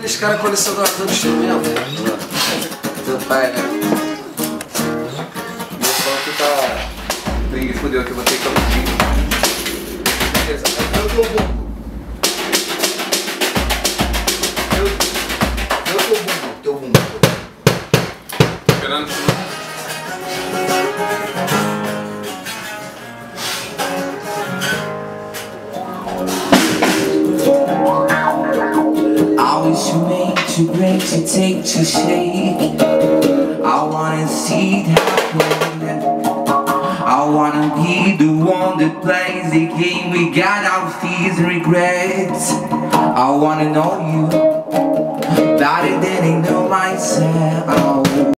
aqueles caras colecionadores de instrumento. Teu pai, né? Meu som aqui tá... Ih, fudeu que eu vou ter que ir Beleza, aí eu dou o bumbo. Eu... Eu dou o bumbo, teu bumbo. Esperando Wish you made to break to take to shake. I wanna see it happen. I wanna be the one that plays the game we got our fears regrets. I wanna know you better than I know myself.